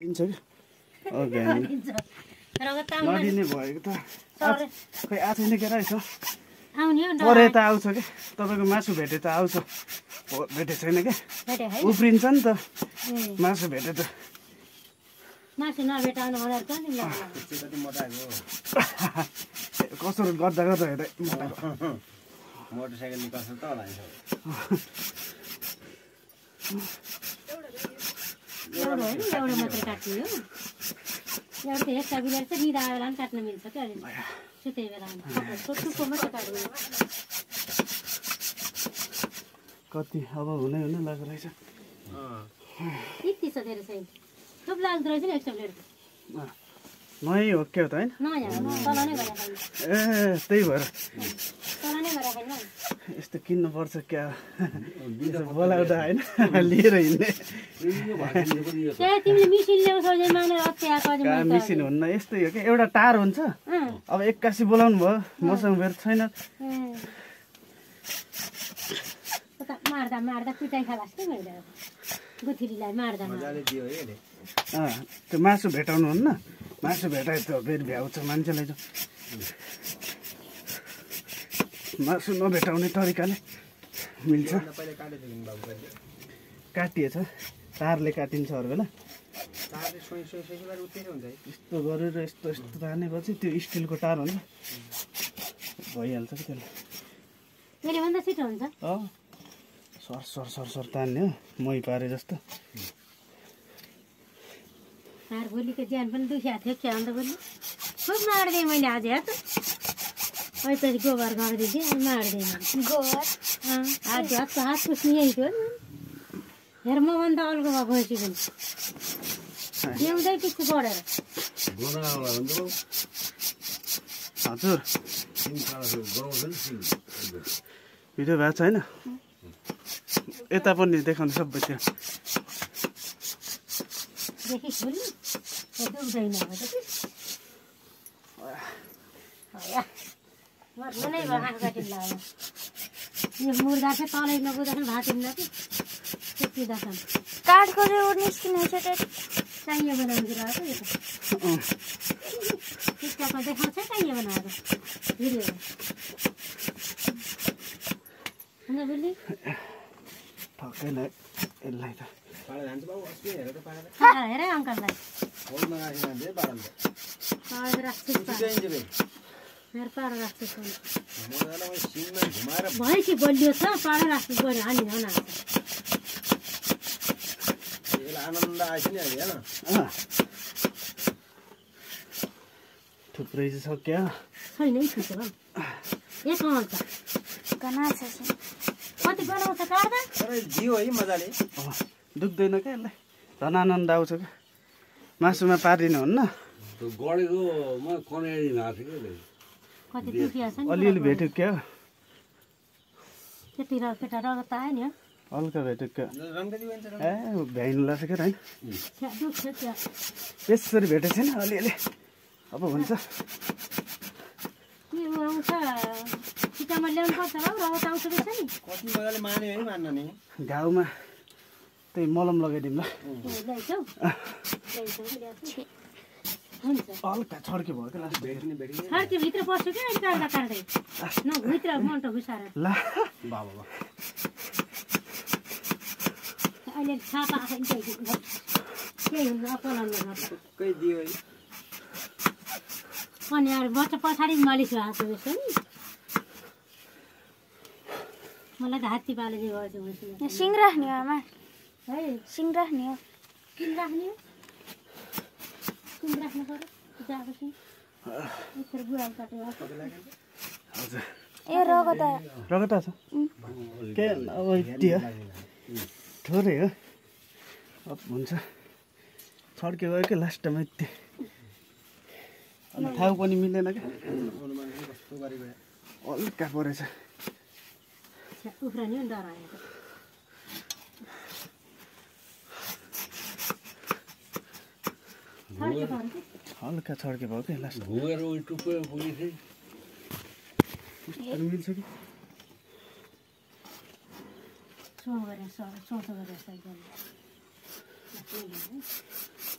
दिन्छ कि भएको त। खै आएको छैन के रहेछ। आउने हो परे त आउँछ कि तपाईँको मासु भेटे त आउँछ। भेटे छैन क्या। भेटे है। उफ्रिन्छ नि त। मासु भेटे त। मासु नभेटाउनु होला त नि ल। कति मोटाएको कसरी गर्दा गर्दा हेर्दै मोटाएको मोटरसाइकल निकाल्छ त होला नि एउटा मात्रै काट्ने हो एउटा निदा बेला पनि काट्न मिल्छ क्या अहिले। सुते बेलामा। टुप्पो मात्रै काट्ने कति अब हुनै हुनै लाग्दो रहेछ। यति छ धेरै चाहिँ थुप लाग्दो रहेछ नि हो क्या त होइन? ए त्यही भएर। यस्तो किन्नुपर्छ क्या बोलाउँदा होइन लिएर हिँड्ने मिसिन हुन्न यस्तै हो क्या एउटा टार हुन्छ अब एक्कासी बोलाउनु भयो मसँग फेरि छैन मार्दा मार्दा पिटाइ खालास् कि मैले मार्दा त्यो मासु भेटाउनु हुन्न मासु भेटाए त फेरि भ्याउँछ मान्छेलाई त मासु नभेटाउने तरिकाले मिल्छ। काटिएछ। तारले काटिन्छ अरू बेला यस्तो गरेर यस्तो यस्तो तानेपछि त्यो स्टिलको तार हुन्छ। भइहाल्छ कि त्यसले। सर सर सर सर तान्ने हो। मै पारे जस्तो। भोलिको ज्यान पनि दुखिएको थियो। क्या अन्त मैले आज हेर त पैँताली गोबर गरिदिन्थेँ अनि गोबर? हात हातको हात पुस्ने यही थियो नि। हेर मभन्दा अल्गो भएको भैँसी पनि ल्याउँदै भिडियो भएको छैन? यता पनि देखाउनु ए, दुख्दैन मर्नु नै भयो आँखा यो मुर्दा चाहिँ तलै नपुग्दाखेरि भातिन्न कि त्यति काठको रेउड निस्किने छ त्यो चाहियो बनाउँदै रहेको यो देखाउँछ चाहियो बनाएर भिडियो होइन बोली ठक्कै नै यसलाई त हेर अङ्कललाई राख्छु मेरो पाडा भयो कि बलियो छ पाडा राख्नु हानि आनन्द नि होइन। थुप्रै चाहिँ सक्यो छैन कति काट्दा है मजाले। दुख्दैन क्या यसलाई? झन् आनन्द आउँछ क्या? मासुमा पारिनु हुन्न? कनेरी भएको थियो अलिअलि भेट्यो क्या त्यति र केटा रगत आयो नि हौ। हल्का भेट्यो क्या ए भ्याइनु लाग्छ क्या त्यहाँ त्यसरी भेटेको छैन अलिअलि। अब हुन्छ। हौ है घाउमा त्यही मलम लगाइदिउँ ल। छड्के पस्छु क्या अहिले काट्दा काट्दै न भित्र घुसाएर छापा केही अपलाउनु अनि अरू बच्चा पछाडि मालिस भएको जस्तो नि। मलाई त हात्ती गर्छ। यो सिङ राख्ने हो आमा। है। सिङ राख्ने हो। किन राख्ने हो किन राख्नु पऱ्यो गएको चाहिँ यत्रो बुढाले काटेर हजुर यो रगत छ? के अब थोरै हो। अब हुन्छ। छड्के गयो क्या लास्ट टाइम यति। अनि थाहा पनि मिलेन क्या। हल्का परेछ उफ्रने हो नि डर आएको छड्के पऱ्यो कि हल्का छड्के भयो क्या लास्ट घुमेर उयो टुप्पो पुगेको थिएँ अरू मिल्छ कि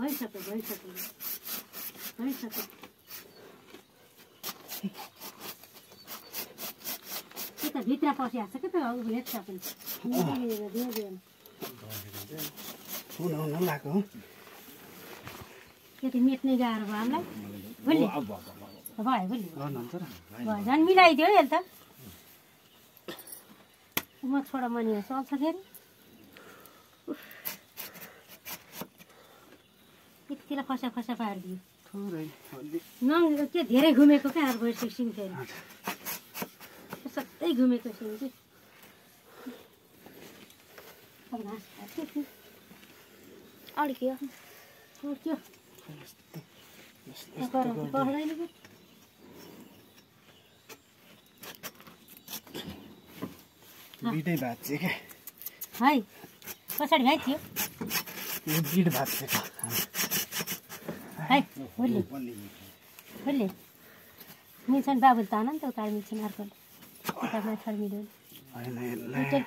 भइसक्यो भइसक्यो भइसक्यो भित्र पसिहाल्छ क्या त हेर्छ पनि त्यति मेट्नै गाह्रो भयो हामीलाई। बुझ्ने भयो बुझ्ने झन् मिलाइदियो है यसले त। म छोडा मनि चल्छ फेरि। यतिलाई खसा खसा पारिदियो थोरै। अलि। न के धेरै घुमेको क्या अब भइसक्यो सिङ फेरि सबै घुमेको सिङ कि। थियो अड्कियो। बिटै भाँच्यो क्या है पछाडि भाइ थियो यो बिट भाँचेको है उसले उसले मिल्छ नि बाबुले तान नि त उता मिल्छ नि अर्कोले उता माछाडि मिल्यो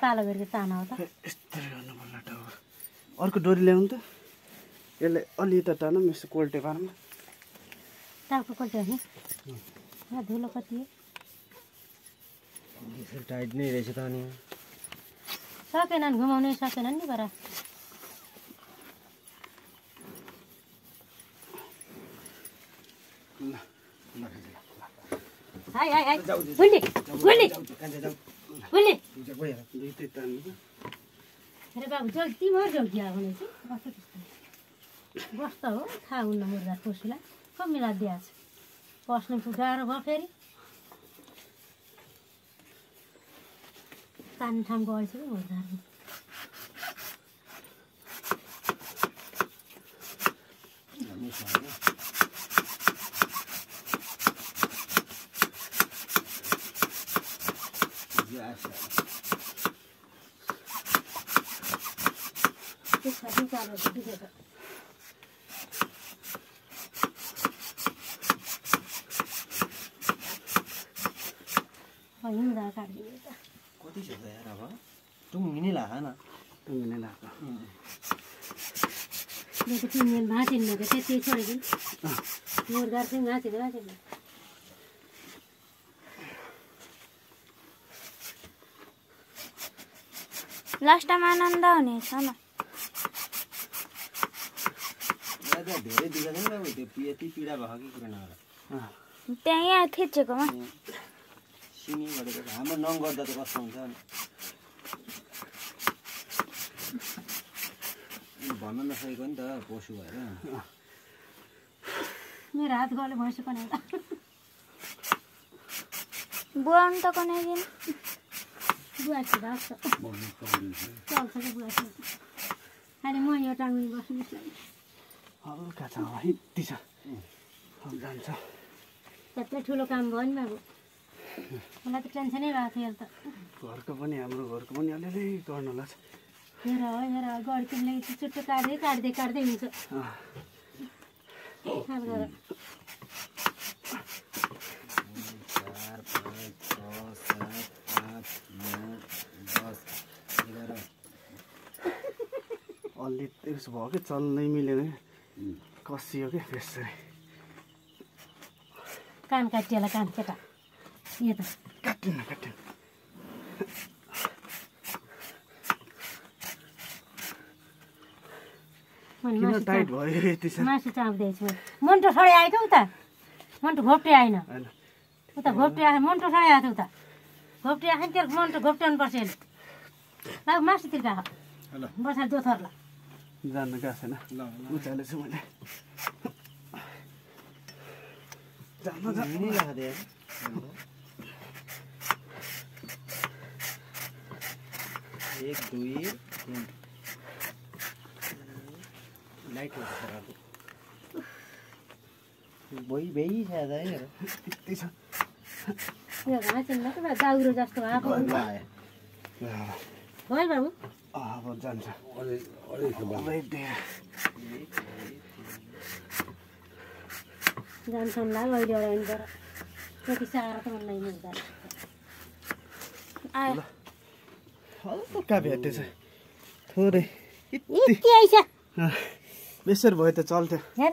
पालो गरेको तान हो त यस्तरी गर्नु पर्ला टावर अर्को डोरी ल्याउनु त यसलाई अलि त टान यसो कोल्टे पार्नु टाउको कोल्टे हो नि? धुलो कति हो? टाइट नै रहेछ त अनि। सकेनन् घुमाउनै सकेनन् नि बरा। हाय हाय हाय। बुल्ली बुल्ली। बुल्ली। दुइटै तान्नु त अरे बाबु तिमीहरू जल्दी आयो भने चाहिँ बस्छ हो थाहा हुन्न मुर्दा खुसीलाई। कमिला दिएको छ पस्नु पु गाह्रो भयो फेरि। तान्ने ठाउँ गएछ कि मुर्दाहरू त्यसमा कति छ त यार अब न त्यति छोडेको भाँचिन्न लास्टमा आनन्द हुनेछ न धेरै त्यो यति पीडा भएको कि कुरा नगर अँ, त्यहाँ यहाँ थिचेकोमा सिमी गरेको। हाम्रो नङ गर्दा त कस्तो हुन्छ भन्न नसकेको नि त पशु भएर। मेरो हात गले भैँसो पनि एउटा बुहाउनु त कुनै दिन। बुवासी भएको छ चल्छ कि बुवासी अहिले म यो टाङ्गी बस्नु हल्का छ अब यति छ। अब जान्छ त्यत्रै ठुलो काम भयो नि बाबु। मलाई त टेन्सनै भएको थियो अहिले त। घरको पनि हाम्रो घरको पनि अलिअलि गर्नु लाग्छ। हेर हेर गडी तिमीले चुट्टो काट्दै काट्दै काट्दै हुन्छ अलि त्यसो भयो कि चल्नै मिलेन। कसियो क्या त्यसरी। कान काटिएला कान केटा। यो त काटिन काटिन मैले किन मासु चाप्दैछु मन्टो सडै आयो उता। मन्टो घोप्टे आएन। उता घोप्टे आयो मन्टो सडै आएको थियो उता। घोप्टे आयो नि त्यसको मन्टो घोप्ट्याउनु पर्छ यसले ल मासुतिर गएको ल बसा दोथरला जानु गएको छैन। ल उचाले छु मैले। जानु जानु नै लाग्छ यार एक दुई तिन। लाइट भइ भइ छ है यति छ। यो घाँसिन्न त बा दाउरो जस्तो बाबु अब जान्छ। जान्छन् ला अहिले त्यति साह्रो त मलाई मिल्दा आयो। हल्का भेटेछ थोरै बेसर भयो त चल्थ्यो यहाँ